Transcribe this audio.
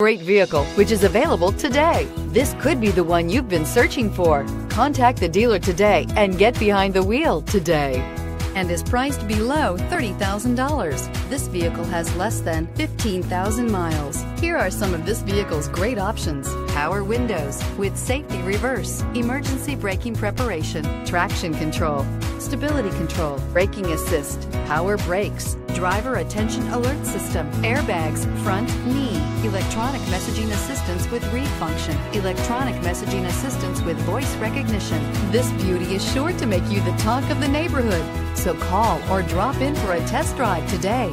Great vehicle, which is available today. This could be the one you've been searching for. Contact the dealer today and get behind the wheel today. And is priced below $30,000. This vehicle has less than 15,000 miles. Here are some of this vehicle's great options. Power windows with safety reverse, emergency braking preparation, traction control, stability control, braking assist, power brakes, driver attention alert system, airbags, front knee, electronic messaging assistance with read function, electronic messaging assistance with voice recognition. This beauty is sure to make you the talk of the neighborhood. So call or drop in for a test drive today.